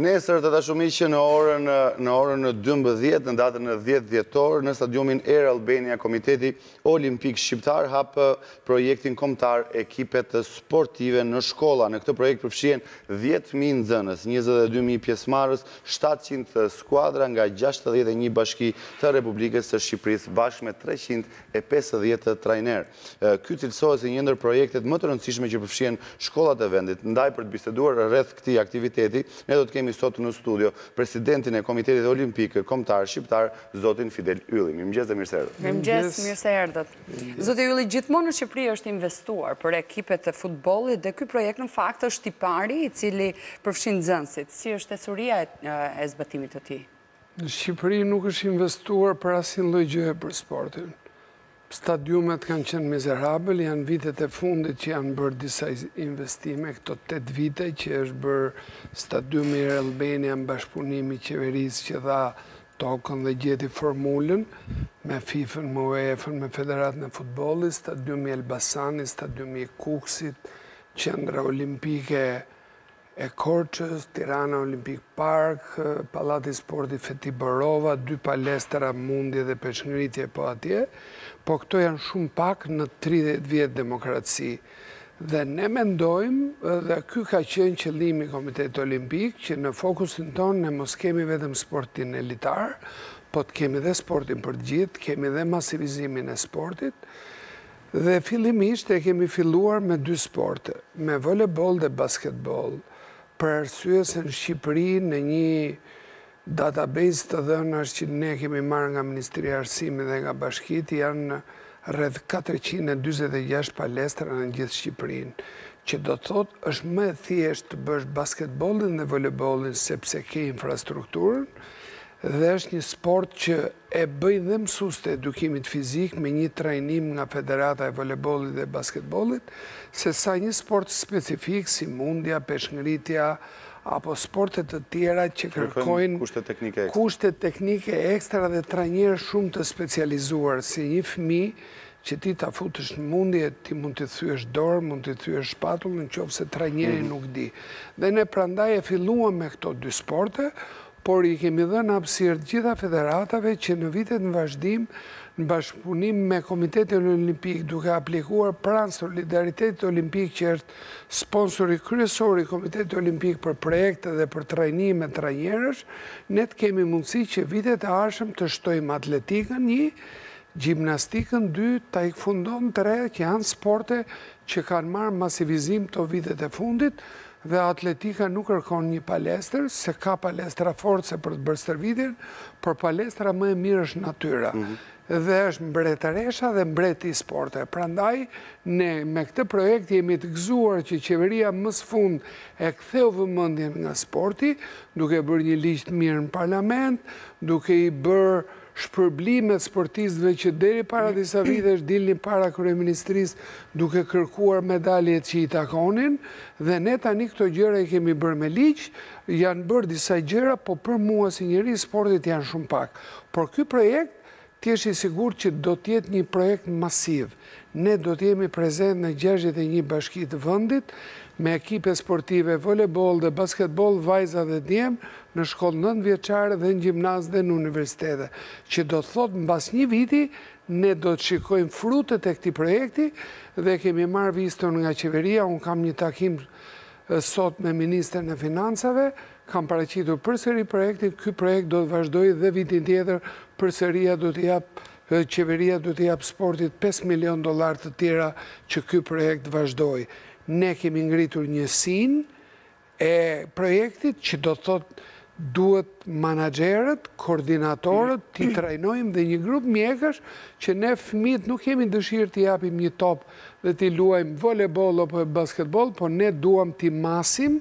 Nesër të dashur miq në orën 12, në datën 10 dhjetor, në stadiumin Air Albania, Komiteti Olimpik Shqiptar hap projektin kombëtar ekipet sportive në shkolla. Në këtë projekt përfshihen 10.000 nxënës, 22.000 pjesëmarrës, 700 skuadra nga 61 bashki të Republikës së Shqipërisë bashkë me 350 trajnerë. Ky cilësohet si një ndër projektet më të rëndësishme që përfshihen shkollat e vendit. Ndaj për të biseduar rreth këtij aktiviteti, ne do të kemi sot në studio presidentin e Komitetit Olimpik Kombëtar Shqiptar, zotin Fidel Ylli. Mirëmëngjes dhe mirë se erdhët. Mirëmëngjes, mirë se erdhët. Zoti Ylli, gjithmonë në Shqipëri është investuar për ekipet e futbollit dhe ky projekt në fakt është i pari i cili përfshin nxënësit. Si është ecuria e zbatimit të tij? Në Shqipëri nuk është investuar për asnjë lloj gjëje për sportin. Stadiumet kanë qenë mizerabël, janë vitet e fundit që janë bërë disa investime, këto tetë vite që është bërë stadiumi Air Albania në bashkëpunim i qeverisë që dha tokën dhe gjeti formulën me FIFA-n, me UEFA-n, me Federatën e Futbollit, stadiumi i Elbasanit, stadiumi i Kukësit, Qendra Olimpike e Korçës, Tirana Olimpik Park, Pallati i Sportit Feti Borova, dy palestra mundje dhe peshëngritje po atje, po këto janë shumë pak në tridhjetë vjet demokraci. Dhe ne mendojmë dhe ky ka qenë qëllimi i Komitetit Olimpik që në fokusin tonë ne mos kemi vetëm sportin elitar, po të kemi dhe sportin për të gjithë, të kemi dhe masivizimin e sportit, Dhe fillimisht e kemi filluar me dy sporte, me volejboll dhe basketboll, për arsye se në Shqipëri në një database të dhënash që ne kemi marrë nga Ministria e Arsimit dhe nga bashkitë janë rreth katërqind e dyzet e gjashtë palestra në gjithë Shqipërinë, që do të thotë është më e thjeshtë të bësh basketbollin dhe volejbollin sepse ke infrastrukturën dhe është një sport që E bëjnë dhe mësuesit e edukimit fizik me një trajnim nga Federata e Volejbollit dhe Basketbollit se sa një sport specifik si mundja, peshëngritja apo sporte të tjera që kërkojnë kushte teknike ekstra dhe trajnerë shumë të specializuar se një fëmijë që ti ta futësh në mundje ti mund t'i thyesh dorë, mund t'i thyesh shpatullë në qoftë se trajneri nuk di. Dhe ne prandaj e filluam me këto dy sporte, por i kemi dhënë hapësirë të gjitha federatave që në vitet në vazhdim, në bashkëpunim me Komitetin Olimpik, duke aplikuar pranë Solidaritetit Olimpik që është sponsori kryesor i Komitetit Olimpik për projekte dhe për trajnime trajnerësh, ne të kemi mundësi që vitet e ardhshëm të shtojmë atletikën një, gjimnastikën dy, taekuondon tre, që janë sporte që kanë marrë masivizim këto vitet e fundit, Dhe atletika nuk kërkon një palestër, se ka palestra force për të bërë stërvitjen, por palestra më e mirë është natyra. Dhe është mbretëresha dhe mbreti i sporteve. Prandaj ne me këtë projekt jemi të gëzuar që qeveria më së fund e ktheu vëmendjen nga sporti, duke bërë një ligj të mirë në parlament, duke i bërë Shpërblimet sportistëve që deri para disa vitesh dilnin para kryeministrisë duke kërkuar medaljet që i takonin dhe ne tani këto gjëra i kemi bërë me ligj, janë bërë disa gjëra, po për mua si njeri i sportit janë shumë pak. Por ky projekt të jesh i sigurt që do të jetë një projekt masiv, Ne do të jemi prezent në gjashtëdhjetë e një bashki të vendit me ekipe sportive voleboll dhe basketboll vajza dhe djem në shkollë nëntëvjeçare dhe në gjimnaz dhe në universitete, që do të thotë mbas një viti ne do të shikojmë frutet e këtij projekti dhe kemi marrë viston nga qeveria, unë kam një takim sot me ministren e financave, kam paraqitur përsëri projektin, ky projekt do të vazhdojë dhe vitin tjetër përsëri do t'i japë qeveria duhet t'i japë sportit pesë milionë dollarë të tjera që ky projekt të vazhdojë. Ne kemi ngritur njësinë e projektit që do të thotë duhet manaxherët, koordinatorët t'i trajnojmë dhe një grup mjekësh që ne fëmijët nuk kemi dëshirë t'i japim një top dhe t'i luajmë voleboll apo basketboll, por ne duam t'i masim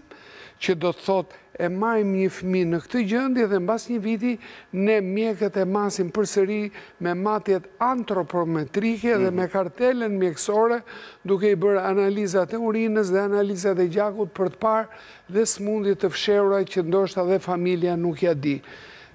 që do të thotë e marrim një fëmijë në këtë gjendje dhe mbas një viti ne mjekët e masin përsëri me matjet antropometrike dhe me kartelën mjekësore duke i bërë analizat e urinës dhe analizat e gjakut për të parë dhe sëmundje të fshehura që ndoshta dhe familja nuk ia di.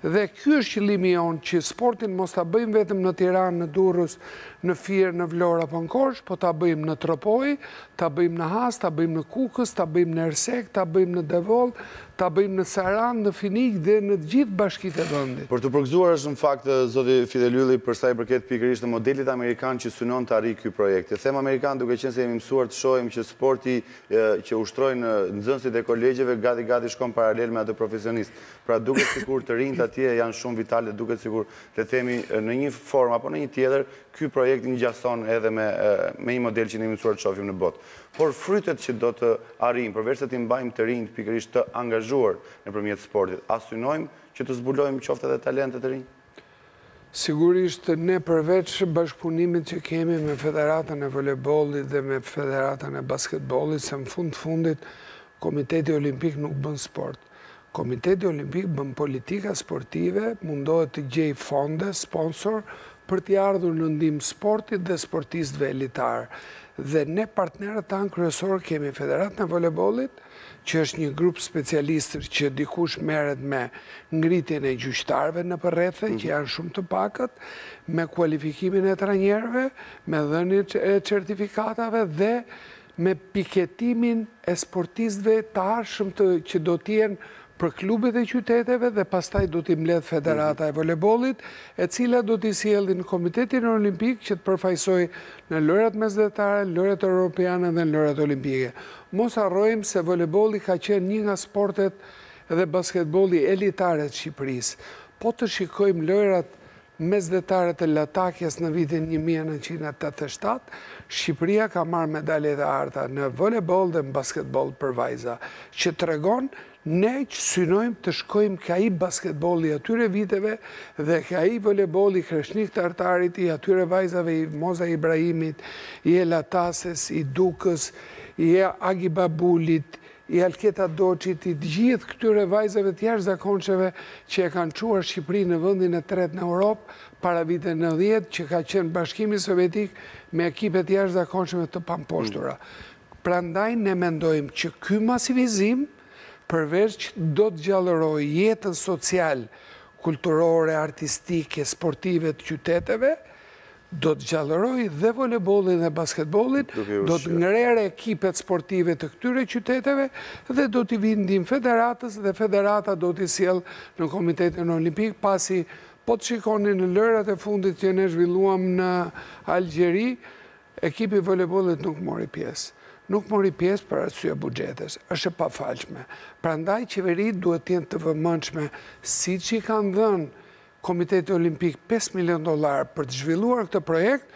Dhe ky është qëllimi jonë që sportin mos ta bëjmë vetëm në Tiranë, në Durrës, në Fier, në Vlorë apo në Korçë, po ta bëjmë në Tropojë, ta bëjmë në Has, ta bëjmë në Kukës, ta bëjmë në Ersekë, ta bëjmë në Devoll, ta bëjmë në Sarandë, në Finiq dhe në të gjithë bashkitë e vendit. Për t'u përgëzuar është në fakt zoti Fidel Ylli për sa i përket pikërisht modelit amerikan që synon të arrijë ky projekt. E them amerikan duke qenë se jemi mësuar të shohim që sporti që ushtrojnë nxënësit e kolegjeve gati gati shkon paralel me atë profesionist. Pra duket sikur të rinjtë atje janë shumë vital dhe duket sikur, le të themi, në një formë apo në një tjetër, ky projekt ngjason edhe me me një model që ne jemi mësuar të shohim në botë. Por frytet që do të arrijmë, përveç se t'i mbajmë të rinjtë pikërisht të angazhuar nëpërmjet sportit, a synojmë që të zbulojmë qoftë edhe talente të rinj? Sigurisht, ne përveç bashkëpunimit që kemi me Federatën e Volejbollit dhe me Federatën e Basketbollit, se në fund të fundit Komiteti Olimpik nuk bën sport. Komiteti Olimpik bën politika sportive, mundohet të gjejë fonde, sponsor, për t'i ardhur në ndihmë sportit dhe sportistëve elitarë. Dhe ne partnerët tanë kryesorë kemi Federatën e Volejbollit, që është një grup specialistësh që dikush merret me ngritjen e gjyqtarëve nëpër rrethe, që janë shumë të pakët, me kualifikimin e trajnerëve, me dhënien e certifikatave dhe me piketimin e sportistëve të ardhshëm që do të jenë për klubet e qyteteve dhe pastaj do t'i mbledhë Federata e Volejbollit, e cila do t'i sjellë në Komitetin Olimpik që të përfaqësojë në Lojërat Mesdhetare, Lojërat Europiane dhe në Lojërat Olimpike. Mos harrojmë se volejbolli ka qenë një nga sportet dhe basketbolli elitare të Shqipërisë. Po të shikojmë lojërat Mesdhetare të Latakias në vitin një mijë e nëntëqind e tetëdhjetë e shtatë, Shqipëria ka marrë medalje të arta në volejboll dhe në basketboll për vajza, që tregon ne që synojmë të shkojmë ke ai basketboll i atyre viteve dhe ke ai volejboll i Kreshnik Tartarit, i atyre vajzave i Moza Ibrahimit, i Ela Tases, i Dukës, i Agi Babulit, I Alketa Doçit i të gjithë këtyre vajzave të jashtëzakonshme që e kanë çuar Shqipërinë në vendin e tretë në Europë para vitit nëntëdhjetë që ka qenë Bashkimi Sovjetik me ekipe të jashtëzakonshme të pamposhtura. Prandaj ne mendojmë që ky masivizim përveç që do të gjallërojë jetën social, kulturore, artistike, sportive të qyteteve, Do të gjallërojë dhe volejbollin dhe basketbollin, do të ngrerë ekipet sportive të këtyre qyteteve dhe do t'i vijë në ndihmë federatës dhe federata do t'i sjellë në Komitetin Olimpik, pasi po të shikoni në lojërat e fundit që ne zhvilluam në Algjeri, ekipi i volejbollit nuk mori pjesë. Nuk mori pjesë për arsye buxhetesh. Është e pafalshme. Prandaj qeveritë duhet të jenë të vëmendshme, siç i kanë dhënë Komitetit Olimpik pesë milionë dollarë për të zhvilluar këtë projekt,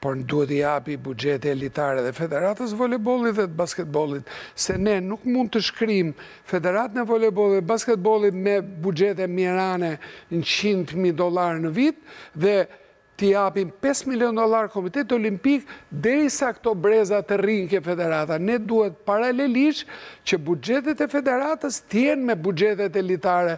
por duhet t'i japi buxhete elitare dhe Federatës së Volejbollit dhe të Basketbollit, se ne nuk mund të shkrijmë Federatën e Volejbollit dhe Basketbollit me buxhete mjerane njëqind mijë dollarë në vit dhe T'i japim pesë milion dollar komitet olimpik derisa këto breza të rrinë ke federata ne duhet paralelisht që buxhetet e federatës të jenë me buxhetet elitare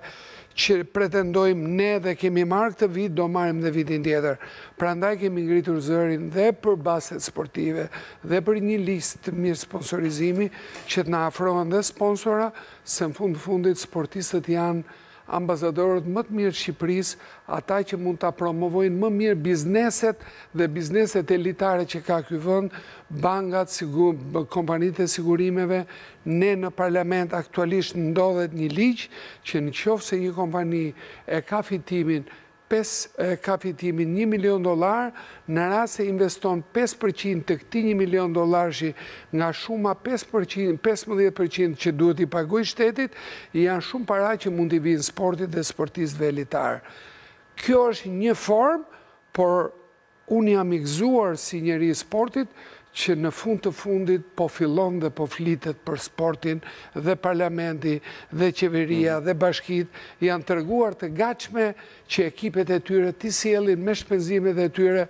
që pretendojmë ne dhe kemi marrë këtë vit do marrim dhe vitin tjetër prandaj kemi ngritur zërin dhe për bastet sportive dhe për një listë të mirë sponsorizimi që të na afrohen dhe sponsora se në fund fundit sportistët janë Ambasadorët më të mirë të Shqipërisë, ata që mund ta promovojnë më mirë bizneset dhe bizneset elitare që ka ky vend, bankat, kompanitë e sigurimeve, ne në Parlament aktualisht ndodhet një ligj që në qoftë se një kompani e ka fitimin Pes ka fitimin një milion dollarë, në rast se investon pesë për qind të këtij një milion dollarëshi nga shuma pesëmbëdhjetë për qind që duhet t'i pagojë shtetit, janë shumë para që mund t'i vijnë sportit dhe sportistëve elitarë. Kjo është një formë, por Unë jam i gëzuar si njeri i sportit që në fund të fundit po fillon dhe po flitet për sportin dhe parlamenti dhe qeveria dhe bashkitë janë treguar të gatshme që ekipet e tyre t'i sjellin me shpenzimet e tyre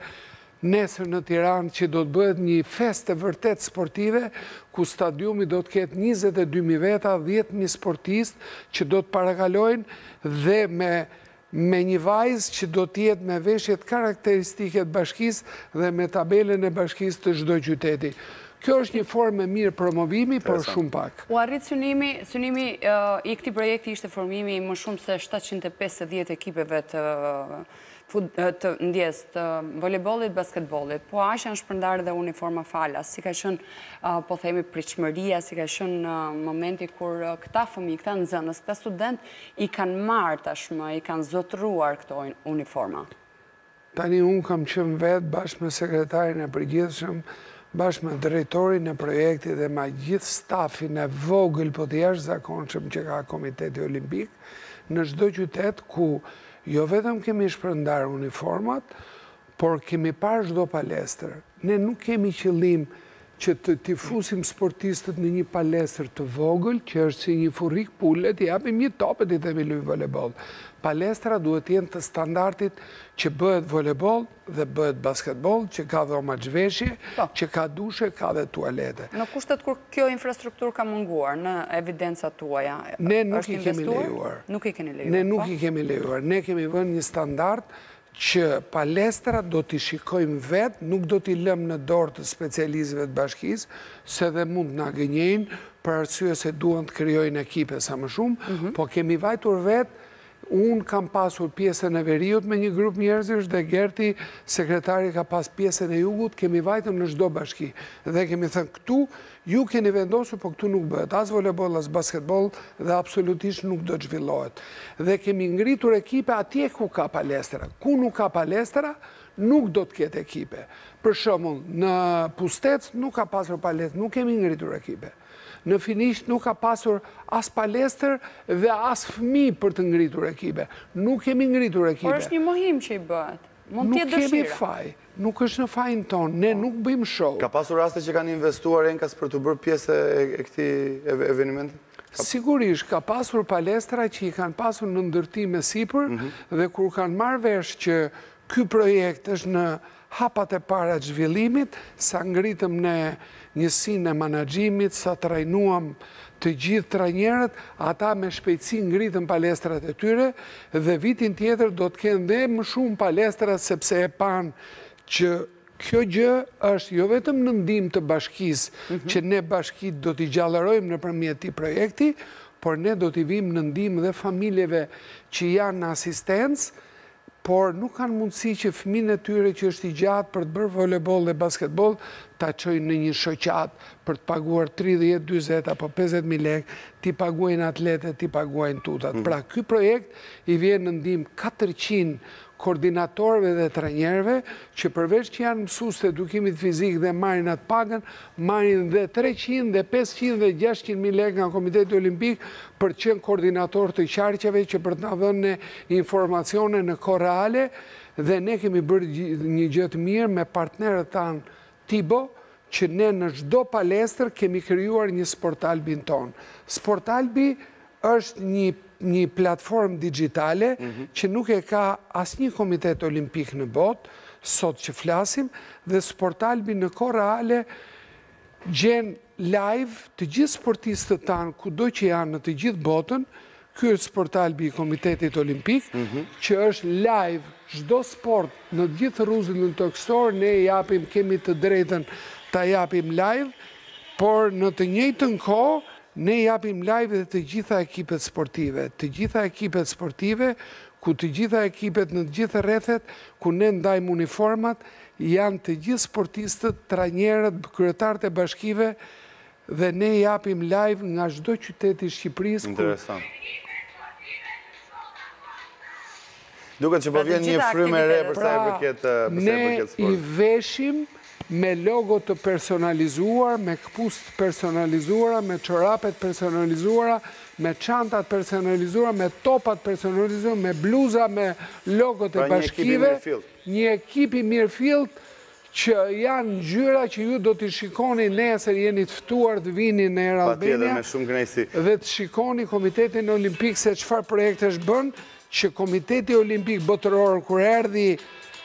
nesër në Tiranë që do të bëhet një festë e vërtetë sportive ku stadiumi do të ketë njëzet e dy mijë veta dhjetë mijë sportistë që do të parakalojnë dhe me me një vajzë që do të jetë me veshjet karakteristike të bashkisë dhe me tabelën e bashkisë të çdo qyteti. Kjo është një formë e mirë promovimi, por shumë pak. U arrit synimi, synimi i këtij projekti ishte formimi i më shumë se shtatëqind e pesëdhjetë ekipeve të të ndjes të volejbollit, basketbollit. Po aq janë shpërndarë dhe uniforma falas, si ka qenë, po themi, pritshmëria, si ka qenë momenti kur këta fëmijë, këta nxënës, këta student I kanë marrë tashmë, i kanë zotëruar këto uniforma. Tani unë kam qenë vetë bashkë me sekretarin e përgjithshëm, bashkë me drejtorin e projektit dhe me gjithë stafin e vogël po të jashtëzakonshëm që ka Komiteti Olimpik, në çdo qytet ku jo vetëm kemi shpërndarë uniformat, Por kemi parë çdo palestër. Ne nuk kemi qëllim që t'i fusim sportistët në një palestër të vogël që është si një furrik pule, t'i japim një top e t'i themi luj volejboll. Palestrat duhet të jenë të standardit që bëhet volejboll dhe bëhet basketboll, që ka dhoma zhveshje, që ka dushe, ka dhe tualete. Në kushtet kur kjo infrastrukturë ka munguar, në evidencat tuaja, është investuar? Ne nuk i kemi lejuar. Nuk i keni lejuar? Ne nuk i kemi lejuar. Ne kemi vënë një standard që palestrat do t'i shikojmë vetë, nuk do t'i lëmë në dorë të specialistëve të bashkisë, se dhe mund të na gënjejnë, për arsye se duan të krijojnë ekipe sa më shumë, po kemi vajtur vetë, unë kam pasur pjesën e veriut me një grup njerëzish dhe Gerti, sekretari ka pas pjesën e jugut, kemi vajtur në çdo bashki dhe kemi thënë këtu Ju keni vendosur po këtu nuk bëhet as volejboll as basketboll dhe absolutisht nuk do të zhvillohet. Dhe kemi ngritur ekipe atje ku ka palestra. Ku nuk ka palestra nuk do të ketë ekipe. Për shembull, në Pustec nuk ka pasur palestër, nuk kemi ngritur ekipe. Në Finiq nuk ka pasur as palestër dhe as fëmijë për të ngritur ekipe. Nuk kemi ngritur ekipe. Por është një mohim që i bëhet. Mund të jetë dëshira. Nuk kemi faj. Nuk është në fajin tonë, ne nuk bëjmë show. Ka pasur raste që kanë investuar enkas për të bërë pjesë e këtij evenimenti? Sigurisht, ka pasur palestra që i kanë pasur në ndërtim e sipër dhe kur kanë marrë vesh që ky projekt është në hapat e para të zhvillimit, sa ngritëm ne njësinë e manaxhimit, sa trajnuam të gjithë trajnerët, ata me shpejtësi ngritën palestrat e tyre dhe vitin tjetër do të kenë dhe më shumë palestra sepse e panë që kjo gjë është jo vetëm në ndihmë të bashkisë, që ne bashkitë do t'i gjallërojmë nëpërmjet këtij projekti, por ne do t'i vijmë në ndihmë dhe familjeve që janë në asistencë por nuk kanë mundësi që fëmijën e tyre që është i gjatë për të bërë volejboll dhe basketboll ta çojnë në një shoqatë për të paguar tridhjetë, dyzet apo pesëdhjetë mijë lekë, t'i paguajnë atletet, t'i paguajnë tutat. Pra ky projekt i vjen në ndihmë katërqind koordinatorëve dhe trajnerëve që përveç që janë mësues të edukimit fizik dhe marrin atë pagën, marrin dhe treqind dhe pesëqind dhe gjashtëqind mijë lekë nga Komiteti Olimpik për të qenë koordinator të qarqeve që për të na dhënë ne informacione në kohë reale dhe ne kemi bërë një gjë të mirë me partnerët tanë Tibo që ne në çdo palestër kemi krijuar një Sportalbin tonë. Sportalbi është një një platformë dixhitale që nuk e ka asnjë komitet olimpik në botë sot që flasim dhe Sportalbi në kohë reale gjen Live të gjithë sportistët tanë kudo që janë në të gjithë botën, ky është Sportalbi i Komitetit Olimpik, që është live çdo sport në gjithë rruzullin tokësor ne e japim kemi të drejtën ta japim live, por në të njëjtën kohë ne japim live dhe të gjitha ekipet sportive, të gjitha ekipet sportive ku të gjitha ekipet në të gjithë rrethet ku ne ndajmë uniformat Janë të gjithë sportistët, trajnerët, kryetarët e bashkive dhe ne japim live nga çdo qytet i Shqipërisë ku Duket që po vjen një frymë e re për sa i përket sportit. Ne i veshim me logo të personalizuara, me këpucë të personalizuara, me çorape të personalizuara, me çanta të personalizuara, me topa të personalizuara, me bluza me logot e bashkive. Një ekip i mirëfilltë që janë ngjyra që ju do t'i shikoni nesër jeni të ftuar të vini në Air Albania dhe të shikoni Komitetin Olimpik se çfarë projektesh bën që Komiteti Olimpik Botëror kur erdhi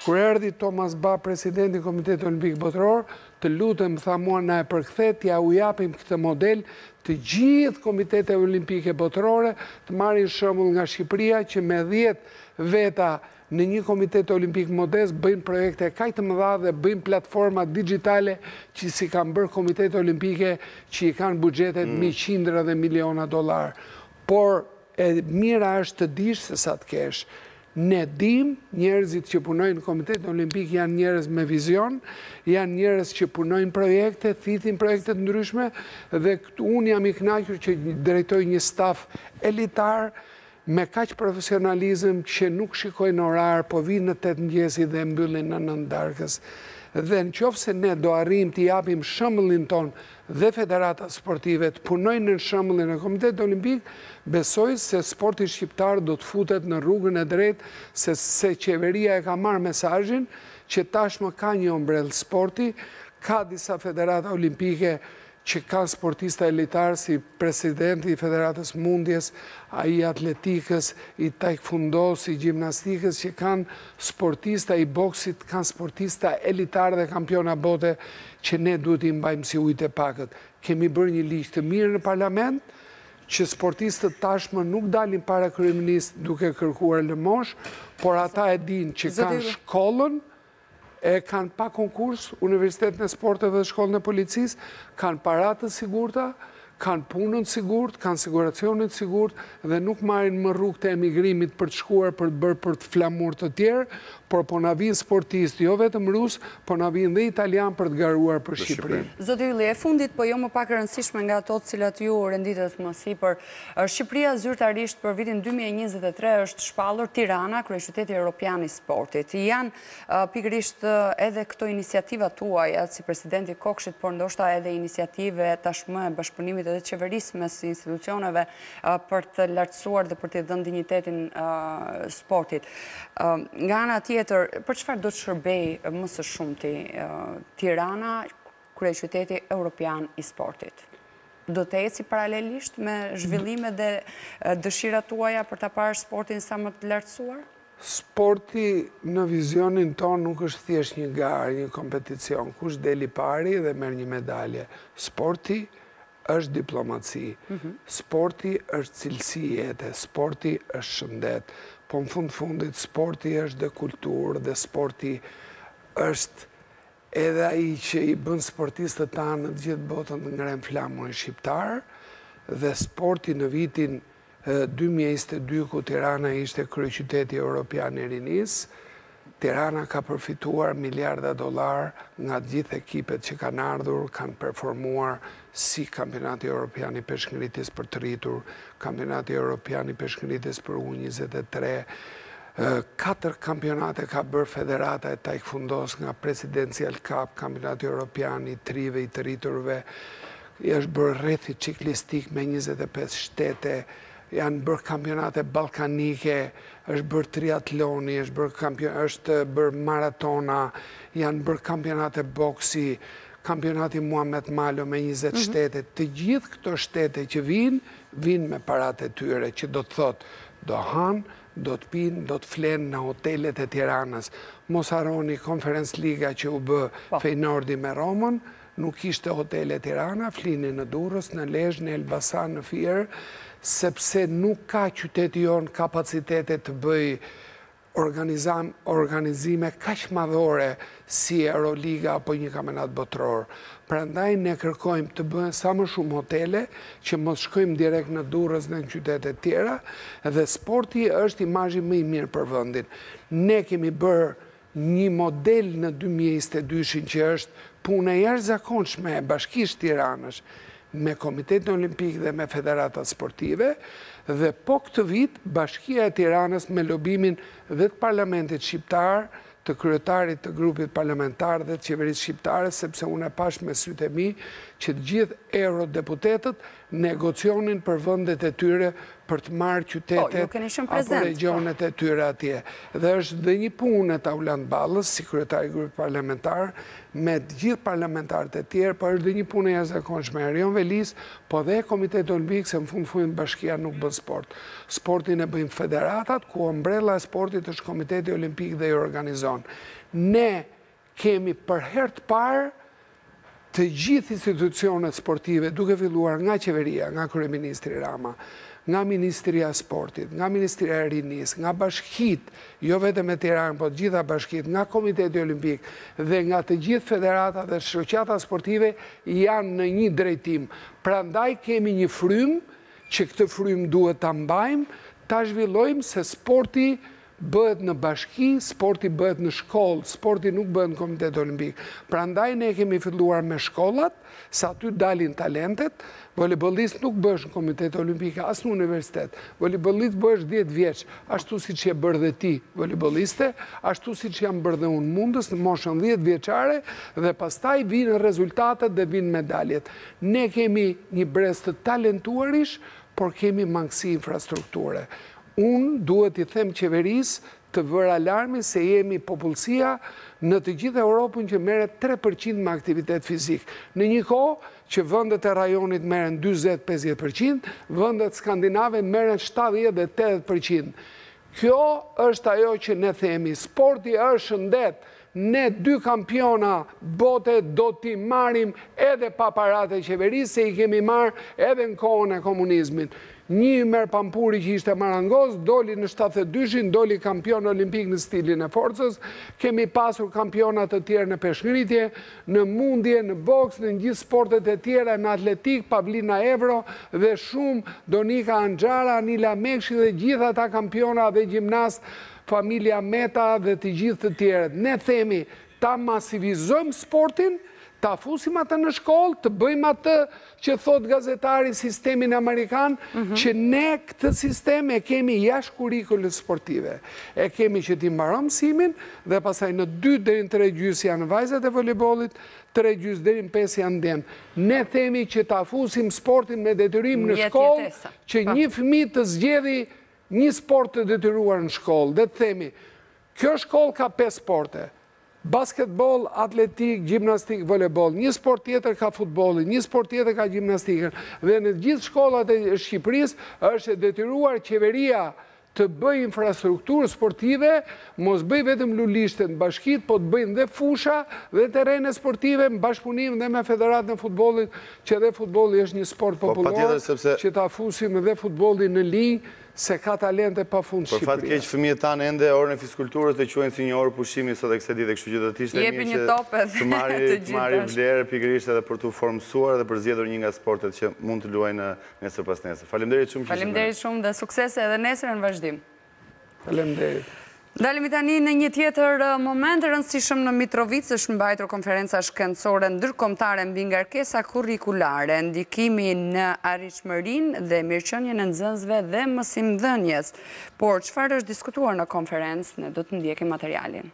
kur erdhi Thomas Bach president i Komitetit Olimpik Botëror të lutem më tha mua na e përkthe t'ua japim këtë model të gjithë Komiteteve Olimpike Botërore të marrin shembull nga Shqipëria që me dhjetë veta Në një komitet olimpik modest bëjnë projekte kaq të mëdha dhe bëjnë platforma dixhitale që s'i kanë bërë komitete olimpike që i kanë buxhetet mbi qindra dhe miliona dollarë. Por e mira është të dish sesa të kesh. Ne dimë, njerëzit që punojnë në Komitetin Olimpik janë njerëz me vizion, janë njerëz që punojnë projekte, thithin projekte të ndryshme dhe unë jam i kënaqur që drejtoj një staf elitar Me kaq profesionalizëm që nuk shikojnë orar po vijnë në tetë mëngjesi dhe e mbyllin në nëntë darkës. Dhe në qoftë se ne do arrijmë t'i japim shëmbullin tonë dhe federatat sportive të punojnë nën shëmbullin e Komitetit Olimpik besoj se sporti shqiptar do të futet në rrugën e drejtë se se qeveria e ka marrë mesazhin që tashmë ka një ombrellë sporti ka disa federata olimpike që kanë sportista elitarë si presidenti i Federatës Mundjes, ai i atletikës, i taekuondos, i gjimnastikës, që kanë sportista, i boksit, kanë sportista elitarë dhe kampiona bote që ne duhet t'i mbajmë si ujët e pakët. Kemi bërë një ligj të mirë në parlament, që sportistët tashmë nuk dalin para kryeminist duke kërkuar lëmoshë, por ata e dinë që kanë shkollën, E kanë pa konkurs Universitetin e Sporteve dhe Shkollën e Policisë, kanë paratë të sigurta, kanë punën të sigurtë, kanë siguracionin të sigurtë dhe nuk marrin më rrugë të emigrimit për të shkuar për të bërë për flamurë të tjerë, por po na vijnë sportistë, jo vetëm rusë, po na vijnë dhe italianë për të garuar për Shqipërinë. Zoti Ylli, e fundit, po jo më pak e rëndësishme nga ato të cilat ju renditët më sipër, Shqipëria zyrtarisht për vitin dy mijë e njëzet e tre është shpallur Tirana, kryeqyteti europian i sportit. Janë pikërisht edhe këto iniciativa tuaja si presidenti i KOKSH-it, por ndoshta edhe iniciative tashmë e bashkëpunimit edhe qeverisë mes institucioneve për të lartësuar dhe për t'i dhënë dinjitetin sportit. Nga ana tjetër, për çfarë do të shërbejë më së shumti Tirana, kryeqyteti europian i sportit. Do të eci paralelisht me zhvillimet dhe dëshirat tuaja për ta parë sportin sa më të lartësuar? Sporti në vizionin tonë nuk është thjesht një garë, një kompeticion, kush del i pari dhe merr një medalje. Sporti është diplomaci, sporti është cilësi jete, sporti është shëndet, po në fund të fundit sporti është dhe kulturë dhe sporti është Edhe ai që i bën sportistët tanë në të gjithë botën të ngrenë flamurin shqiptar dhe sporti në vitin dy mijë e njëzet e dy ku Tirana ishte kryeqyteti europian i rinisë, Tirana ka përfituar miliarda dollarë nga të gjithë ekipet që kanë ardhur, kanë performuar si Kampionati Europian i Peshëngritjes për të rritur, Kampionati Europian i Peshëngritjes për U njëzet e tre, Katër kampionate ka bërë Federata e Taekwondos nga Presidential Cup, kampionati europian i të rinjve, i të rriturve, është bërë rrethi çiklistik me njëzet e pesë shtete, janë bërë kampionate ballkanike, është bërë triatloni, është bërë maratona, janë bërë kampionate boksi, kampionati Muhamet Malo me njëzet shtete, të gjithë këto shtete që vijnë, vijnë me paratë e tyre, që do të thotë do hanë, Do të pinë, do të flenë në hotelet e Tiranës. Mos harroni Conference Liga që u bë Fejnordi me Romën, nuk kishte hotele Tirana, flinin në Durrës, në Lezhë, në Elbasan, në Fier, sepse nuk ka qyteti jonë kapacitete të bëjë organizime kaq madhore si Euroliga apo një kampionat botëror. Prandaj ne kërkojmë të bëhen sa më shumë hotele, që mos shkojmë direkt në Durrës dhe në qytetet tjera, dhe sporti është imazhi më i mirë për vendin. Ne kemi bërë një model në dy mijë e njëzet e dy-shin që është punë e jashtëzakonshme e Bashkisë Tiranës me Komitetin Olimpik dhe me federatat sportive dhe po këtë vit Bashkia e Tiranës me lobimin dhe të parlamentit shqiptar të kryetarit të grupit parlamentar dhe të qeverisë shqiptare sepse unë e pashë me sytë e mi që të gjithë eurodeputetët negocionin për vendet e tyre për të marrë qytetet apo regjionet e tyre atje dhe është dhe një punë e Taulant Ballës si kryetar i grupit parlamentar me të gjithë parlamentarët e tjerë por është dhe një punë e jashtëzakonshme e Erion Veliajt Po dhe komiteti olimpik se në fund të fundit bashkia nuk bën sport. Sportin e bëjnë federatat ku ombrella e sportit është komiteti olimpik dhe i organizon. Ne kemi për herë të parë të gjithë institucionet sportive duke filluar nga qeveria, nga kryeministri Rama, nga ministria e sportit, nga ministria e rinisë, nga bashkitë, jo vetëm me Tiranë, po të gjitha bashkitë, nga Komiteti Olimpik dhe nga të gjithë federatat dhe shoqatat sportive janë në një drejtim. Prandaj kemi një frymë, që këtë frymë duhet ta mbajmë, ta zhvillojmë se sporti bëhet në bashki, sporti bëhet në shkollë, sporti nuk bëhet në Komitet Olimpik. Prandaj ne kemi filluar me shkollat, Se aty dalin talentet, volejbollist nuk bëhesh në Komitet Olimpik, as në universitet. Volejbollist bëhesh dhjetë vjeç, ashtu siç je bërë dhe ti volejbolliste, ashtu siç jam bërë dhe unë mundës në moshën dhjetë vjeçare dhe pastaj vijnë rezultatet dhe vijnë medaljet. Ne kemi një brez të talentuarish, por kemi mangësi infrastrukture. Unë duhet t'i them qeverisë të vërë alarmin se jemi popullsia në të gjithë Europën që merret tre për qind me aktivitet fizik. Në një kohë që vendet e rajonit merren dyzet, pesëdhjetë për qind, vendet skandinave merren shtatëdhjetë dhe tetëdhjetë për qind. Kjo është ajo që ne themi, sporti është shëndet, Ne dy kampiona bote do t'i marrim edhe pa paratë e qeverisë se i kemi marrë edhe në kohën e komunizmit. Një Ymer Pampuri që ishte marangoz doli në shtatëdhjetë dyshin doli kampion olimpik në stilin e forcës, kemi pasur kampiona të tjerë në peshngritje, në mundje, në boks, në gjithë sportet e tjera, në atletikë, Pavlina Evro dhe shumë, Donika Hanxhara, Anila Mekshi dhe gjithë ata kampiona dhe gjimnastë familja Meta dhe të gjithë të tjerët, ne themi ta masivizojmë sportin, ta fusim atë në shkollë, të bëjmë atë që thotë gazetari sistemin amerikan, që ne këtë sistem e kemi jashtë kurrikulës sportive. E kemi që ti mbaron mësimin dhe pastaj në dy deri në tre gjysë janë vajzat e volejbollit, tre gjysë deri në pesë janë djem. Ne themi që ta fusim sportin me detyrim në shkollë, që një fëmijë të zgjedhi Një sport të detyruar në shkollë, dhe të themi, kjo shkollë ka pesë sporte, basketboll, atletikë, gjimnastikë, volejboll, një sport tjetër ka futbollin, një sport tjetër ka gjimnastikën, dhe në gjithë shkollat e Shqipërisë është e detyruar qeveria të bëjë infrastrukturë sportive, mos bëjë vetëm lulishte në bashkitë, po të bëjnë dhe fusha dhe terrene sportive në bashkëpunim dhe me Federatën e Futbollit Që dhe futbolli është një sport popullor, që ta fusim dhe futbollin në linjë, se ka talente pa fund Shqipëria. Për fat të keq, fëmijët tanë ende orën e fiskulturës e quajnë si një orë pushimi sot e kësaj dite, kështu që do t'ishte e mirë që të marri vlerë pikërisht edhe për t'u formësuar dhe për zgjedhur një nga sportet që mund të luajnë nesër pas nesër. Falemderit shumë që që në. Falemderit shumë dhe suksese edhe nesër e në vazhdim. Faleminderit. Dalemi tani në një tjetër uh, moment të rëndësishëm në Mitrovicë është mbajtur konferenca shkencore ndërkombëtare mbingarkesa kurrikulare, ndikimi në arritshmërinë dhe mirëqenien e nxënësve dhe mësimdhënësve. Por çfarë është diskutuar në konferencë, ne do të ndjekim materialin.